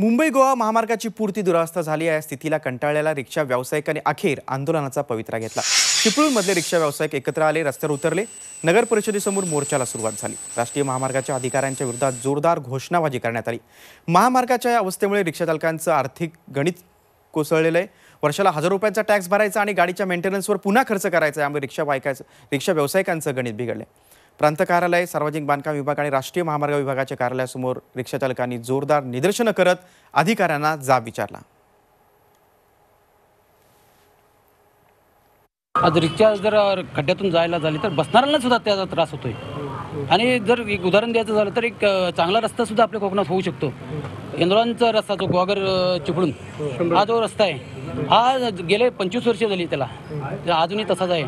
मुंबई गोवा महामार्गाची पूर्ती दुरावस्था झाली आहे. स्थितीला कंटाळलेला रिक्षा व्यावसायिकांनी अखेर आंदोलनाचा पवित्रा घेतला. चिपळूणमधले रिक्षा व्यावसायिक एकत्र आले रस्त्यावर उतरले. नगर परिषदेसमोर मोर्चाला सुरुवात झाली. राष्ट्रीय महामार्गाच्या अधिकाऱ्यांच्या विरोधात जोरदार घोषणाबाजी करण्यात आली. महामार्गाच्या या अवस्थेमुळे रिक्षाचालकांचं आर्थिक गणित कोसळलेलं आहे. वर्षाला हजार रुपयांचा टॅक्स भरायचा आणि गाडीच्या मेंटेनन्सवर पुन्हा खर्च करायचा यामुळे रिक्षा बायकाचं रिक्षा व्यावसायिकांचं गणित बिघडलं प्रांत कार्यालय सार्वजनिक बांधकाम विभाग आणि राष्ट्रीय महामार्ग विभागाच्या कार्यालयासमोर रिक्षाचालकांनी जोरदार निदर्शनं करत अधिकाऱ्यांना जाब विचारला. आज रिक्षा जर खड्ड्यातून जायला झाली तर बसणाऱ्यांना सुद्धा त्याचा त्रास होतोय. आणि जर एक उदाहरण द्यायचं झालं तर एक चांगला रस्ता सुद्धा आपल्या कोकणात होऊ शकतो. इंद्रांचा रस्ता जो ग्वागर चिपळून हा जो रस्ता आहे हा गेले पंचवीस वर्ष झाली त्याला. अजूनही तसाच आहे.